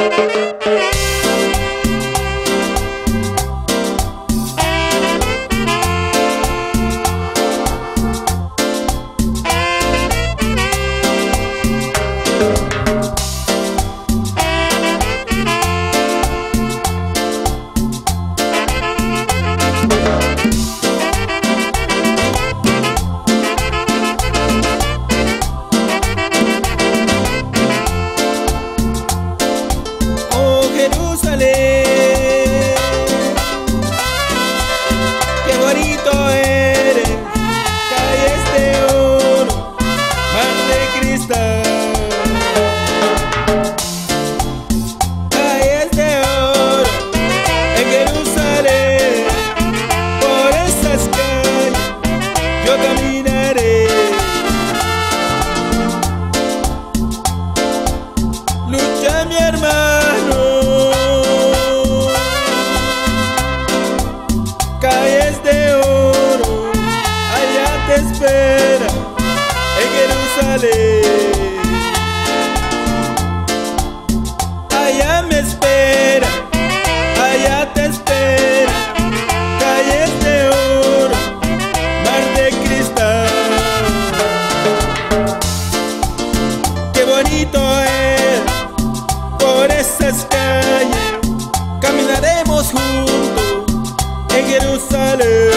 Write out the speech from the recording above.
Música Allá me espera, allá te espera, calles de oro, mar de cristal. Qué bonito es por esas calles, caminaremos juntos en Jerusalén. caminaremos juntos en Jerusalén.